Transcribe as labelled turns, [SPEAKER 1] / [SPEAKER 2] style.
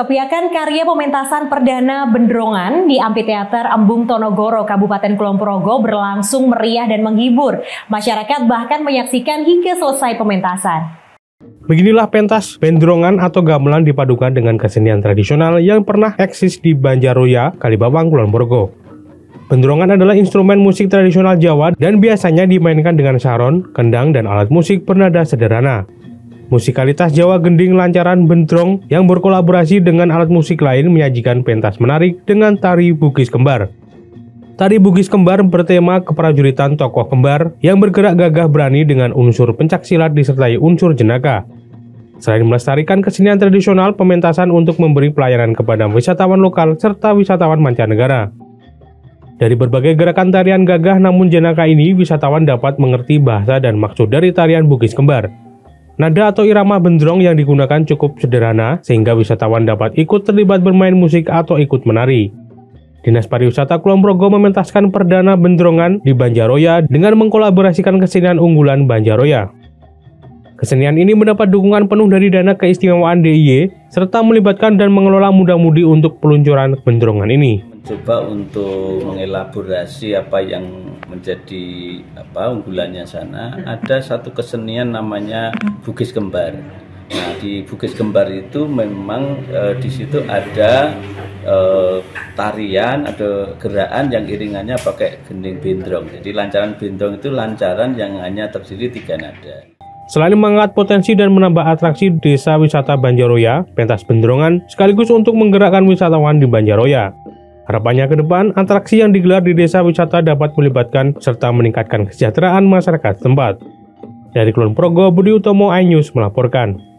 [SPEAKER 1] Kepiakan karya pementasan perdana Bendrongan di Amphitheater Embung Tonogoro, Kabupaten Kulon Progo berlangsung meriah dan menghibur. Masyarakat bahkan menyaksikan hingga selesai pementasan.
[SPEAKER 2] Beginilah pentas bendrongan atau gamelan dipadukan dengan kesenian tradisional yang pernah eksis di Banjaroya, Kalibawang, Kulon Progo. Bendrongan adalah instrumen musik tradisional Jawa dan biasanya dimainkan dengan saron, kendang, dan alat musik bernada sederhana. Musikalitas Jawa Gending Lancaran Bentrong yang berkolaborasi dengan alat musik lain menyajikan pentas menarik dengan tari Bugis Kembar. Tari Bugis Kembar bertema keprajuritan tokoh kembar yang bergerak gagah berani dengan unsur pencaksilat disertai unsur jenaka. Selain melestarikan kesenian tradisional, pementasan untuk memberi pelayanan kepada wisatawan lokal serta wisatawan mancanegara. Dari berbagai gerakan tarian gagah namun jenaka ini, wisatawan dapat mengerti bahasa dan maksud dari tarian Bugis Kembar. Nada atau irama bendrong yang digunakan cukup sederhana sehingga wisatawan dapat ikut terlibat bermain musik atau ikut menari. Dinas Pariwisata Kulon Progo mementaskan perdana bendrongan di Banjaroya dengan mengkolaborasikan kesenian unggulan Banjaroya. Kesenian ini mendapat dukungan penuh dari dana keistimewaan DIY serta melibatkan dan mengelola muda-mudi untuk peluncuran bendrongan ini
[SPEAKER 3] coba untuk mengelaborasi apa yang menjadi apa unggulannya sana ada satu kesenian namanya Bugis Kembar. Nah di Bugis Kembar itu memang e, di situ ada e, tarian, ada gerakan yang iringannya pakai gending bendrong. Jadi lancaran bendrong itu lancaran yang hanya terdiri tiga nada.
[SPEAKER 2] Selain mengangkat potensi dan menambah atraksi desa wisata Banjaroya, pentas bendrongan sekaligus untuk menggerakkan wisatawan di Banjaroya. Harapannya ke depan, atraksi yang digelar di desa wisata dapat melibatkan serta meningkatkan kesejahteraan masyarakat tempat. Dari Kulon Progo, Budi Utomo iNews melaporkan.